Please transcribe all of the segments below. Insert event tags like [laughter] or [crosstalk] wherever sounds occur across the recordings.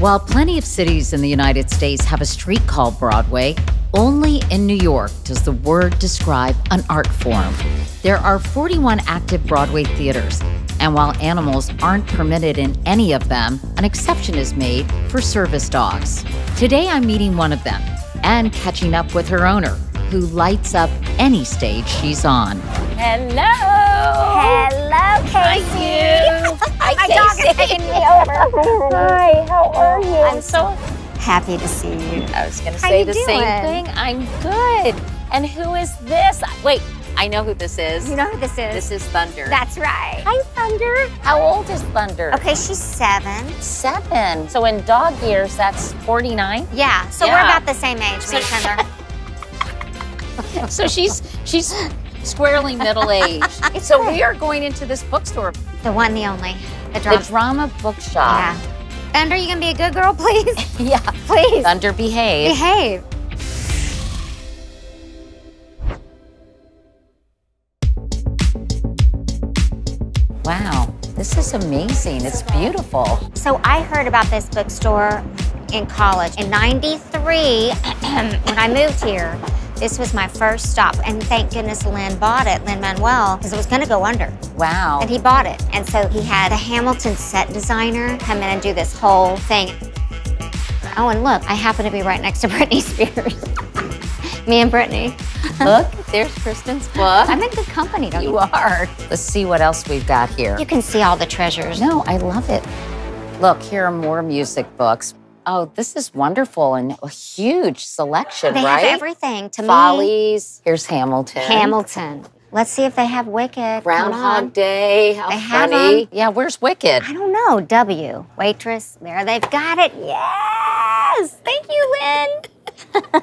While plenty of cities in the United States have a street called Broadway, only in New York does the word describe an art form. There are 41 active Broadway theaters, and while animals aren't permitted in any of them, an exception is made for service dogs. Today I'm meeting one of them and catching up with her owner, who lights up any stage she's on. Hello. Hello, Casey. [laughs] Hi, My dog is taking me over. I'm so happy to see you. I was going to say the same thing. I'm good. And who is this? Wait, I know who this is. You know who this is? this is Thunder. That's right. Hi, Thunder. How old is Thunder? Okay, she's seven. Seven. So in dog years, that's 49. Yeah, so we're about the same age, me Thunder. [laughs] So she's she's squarely middle [laughs] aged. so we are going into this bookstore, The one, the only. The the drama. Drama Bookshop. Yeah. Thunder, you gonna be a good girl, [laughs] please? [laughs] Yeah. please. Thunder behave. Behave. Wow, this is amazing. It's beautiful. So I heard about this bookstore in college. In 93, [clears throat] when I moved here, this was my first stop. And thank goodness Lin bought it, Lin-Manuel, because it was gonna go under. Wow. And he bought it. And so he had a Hamilton set designer come in and do this whole thing. Oh, and look, I happen to be right next to [laughs] Britney Spears. [laughs] Me and Britney. [laughs] Look, there's Kristin's book. I'm in good company, don't you? you are. Let's see what else we've got here. You can see all the treasures. No, I love it. Look, here are more music books. Oh, this is wonderful and a huge selection, They right? have everything. To Follies. Here's Hamilton. Hamilton. Let's see if they have Wicked. Groundhog. Day. How They have funny. Yeah, where's Wicked? I don't know. W. Waitress. There, they've got it. Yes. Thank you, Lin. [laughs]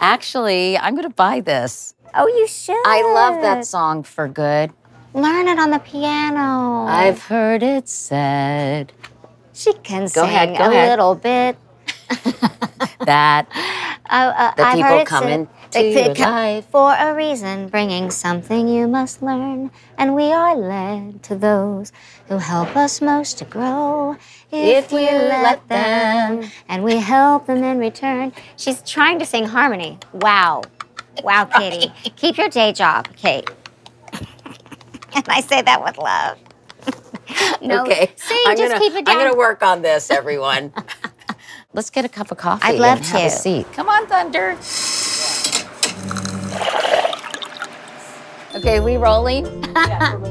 Actually, I'm going to buy this. Oh, you should. I love that song for good. Learn it on the piano. I've heard it said She can Go sing ahead, go a ahead. little bit. [laughs] that Uh, uh, the I've people heard it come said- into they- they your life. for a reason, bringing something you must learn, and we are led to those who help us most to grow. If you let them. and we help them in return. She's trying to sing harmony. Wow, wow, Katie, [laughs] keep your day job, Kate. [laughs] and I say that with love. [laughs] no, okay. sing, I'm just gonna, keep it down. I'm going to work on this, everyone. [laughs] Let's get a cup of coffee. I'd love and have a seat. Come on, Thunder. Okay, we rolling? [laughs]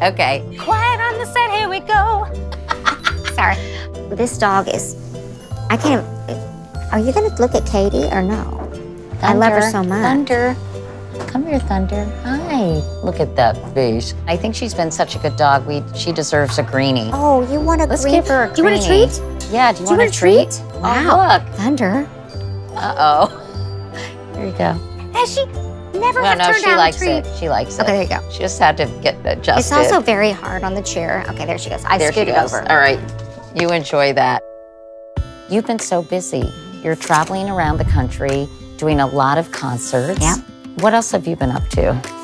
okay. Quiet on the set, here we go. Sorry. This dog is, I can't, are you gonna look at Katie or no? I love her so much. Thunder. Come here, Thunder. Hi. Look at that face. I think she's been such a good dog. We she deserves a greenie. Oh, you want a Let's green- give her a Do you want a treat? Yeah, do you Do want a want a treat? treat? Oh, wow. Oh, Thunder. Uh-oh. [laughs] Here you go. Has she never No, no, she likes a treat? it. She likes it. Okay, there you go. She just had to get adjusted. It's also very hard on the chair. Okay, there she goes. I there she scooted goes. over. All right. You enjoy that. You've been so busy. You're traveling around the country, doing a lot of concerts. Yeah. What else have you been up to?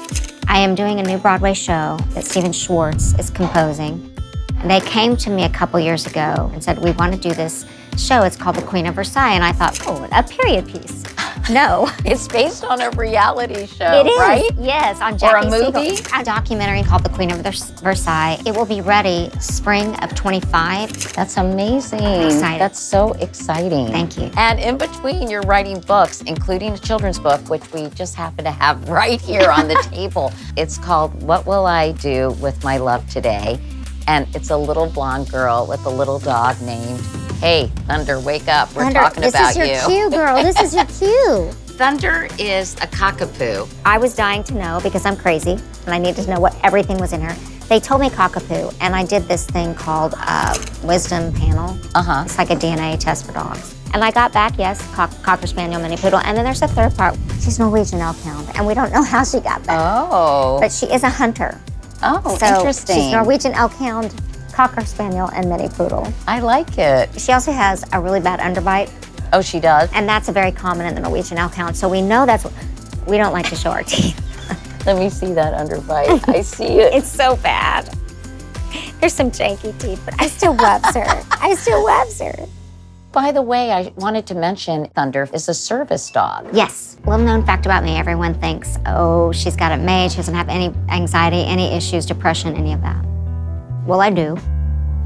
I am doing a new Broadway show that Stephen Schwartz is composing. And they came to me a couple years ago and said, We want to do this show. It's called The Queen of Versailles. And I thought, Oh, a period piece. No. [laughs] It's based on a reality show, It is, right? yes, on Or a Jackie Siegel. A documentary called The Queen of Versailles. It will be ready spring of 25. That's amazing. Excited. That's so exciting. Thank you. And in between, you're writing books, including a children's book, which we just happen to have [laughs] right here on the [laughs] table. It's called What Will I Do with My Love Today? And it's a little blonde girl with a little dog named Hey, Thunder, wake up. We're Thunder, talking this about is your you. cue, girl. This is your [laughs] cue. Thunder is a cockapoo. I was dying to know because I'm crazy and I needed to know what everything was in her. They told me cockapoo, and I did this thing called uh, Wisdom Panel. Uh huh. It's like a DNA test for dogs. And I got back, yes, cock, Cocker Spaniel, Mini Poodle. And then there's a third part. She's Norwegian Elkhound, and we don't know how she got that. Oh. But she is a hunter. oh, so interesting. she's Norwegian Elkhound, Cocker Spaniel, and Mini Poodle. I like it. She also has a really bad underbite, Oh, she does? and that's a very common in the Norwegian Elkhound. So we know that's, we don't like to show our teeth. [laughs] Let me see that underbite. I see it. [laughs] It's so bad. There's some janky teeth, but I still loves her. I still loves her. by the way, I wanted to mention Thunder is a service dog. Yes. Little known fact about me everyone thinks, oh, she's got it made. She doesn't have any anxiety, any issues, depression, any of that. Well, I do.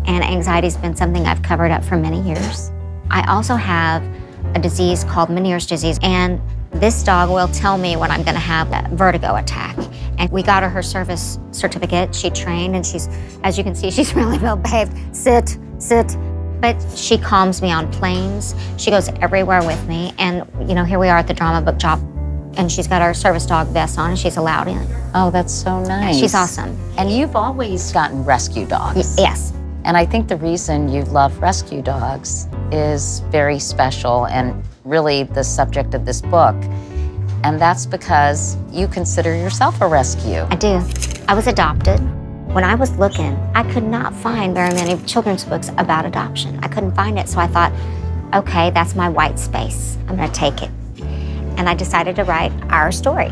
And anxiety's been something I've covered up for many years. I also have a disease called Meniere's disease, and this dog will tell me when I'm going to have a vertigo attack. And we got her her service certificate. She trained, and she's, as you can see, [laughs] she's really well behaved. Sit, sit. But she calms me on planes. She goes everywhere with me. And, you know, here we are at the Drama Bookshop, and she's got our service dog vest on, and she's allowed in. Oh, that's so nice. She's awesome. And you've always gotten rescue dogs. Yes. And I think the reason you love rescue dogs is very special and really the subject of this book. And that's because you consider yourself a rescue. I do. I was adopted. When I was looking, I could not find very many children's books about adoption. I couldn't find it, so I thought, okay, that's my white space. I'm going to take it. And I decided to write our story.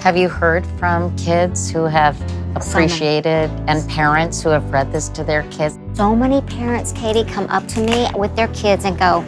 Have you heard from kids who have appreciated and parents who have read this to their kids? So many parents, Katie, come up to me with their kids and go,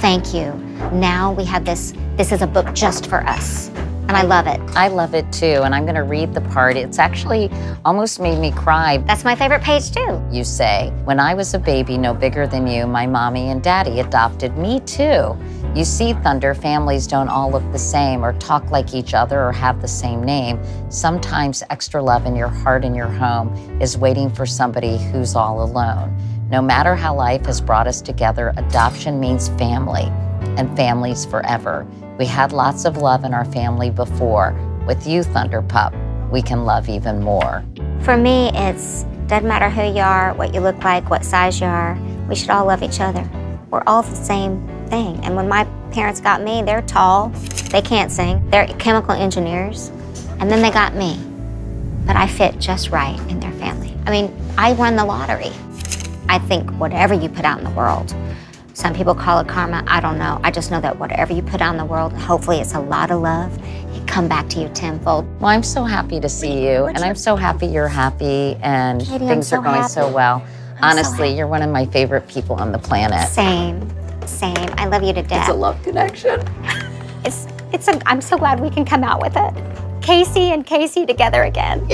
thank you. Now we have this, this is a book just for us. And I love it. I love it too, and I'm going to read the part. It's actually almost made me cry. That's my favorite page too. You say, When I was a baby no bigger than you, my mommy and daddy adopted me too. You see, Thunder, families don't all look the same or talk like each other or have the same name. Sometimes extra love in your heart and your home is waiting for somebody who's all alone. No matter how life has brought us together, adoption means family, and families forever. We had lots of love in our family before. With you, Thunder Pup, we can love even more. For me, it's doesn't matter who you are, what you look like, what size you are. We should all love each other. We're all the same thing. And when my parents got me, they're tall, they can't sing, they're chemical engineers, and then they got me. But I fit just right in their family. I mean, I won the lottery. I think whatever you put out in the world, some people call it karma, I don't know. I just know that whatever you put out in the world, hopefully it's a lot of love, it come back to you tenfold. Well, I'm so happy to see you, and I'm so happy you're happy and Katie, things so are going so well. I'm so Honestly, you're one of my favorite people on the planet. Same, same. I love you to death. It's a love connection. It's, it's a, I'm so glad we can come out with it. Casey and Casey together again.